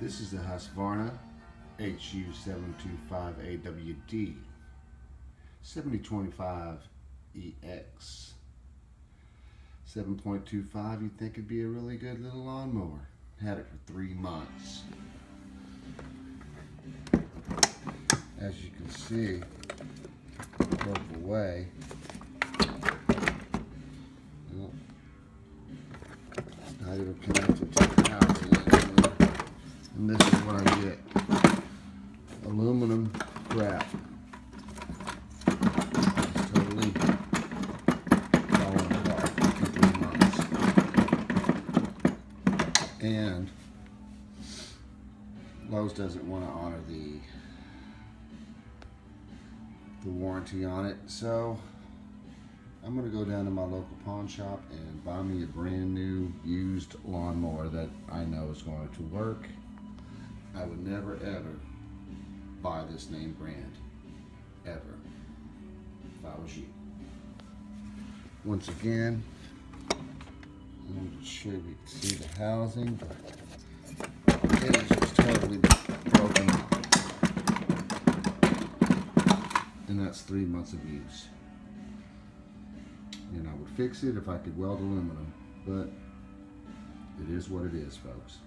This is the Husqvarna HU725AWD 7025EX 7.25 you'd think it'd be a really good little lawnmower. Had it for three months. As you can see, broke away. Well, not even connected to the house. And this is what I get. Aluminum months. And Lowe's doesn't want to honor the the warranty on it. So I'm gonna go down to my local pawn shop and buy me a brand new used lawnmower that I know is going to work. I would never ever buy this name brand. Ever. If I was you. Once again, I'm not sure we can see the housing, but it is just totally broken up. And that's three months of use. And I would fix it if I could weld aluminum, but it is what it is, folks.